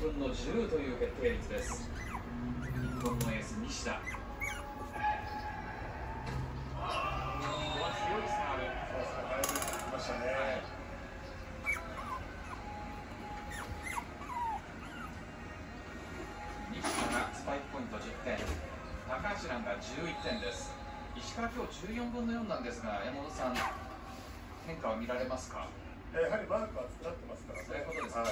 分の10という決定率です。日本のエース西田。西田がスパイポイント10点。高橋藍が11点です。石川今日14分の4なんですが山本さん変化は見られますか？やはりマークは。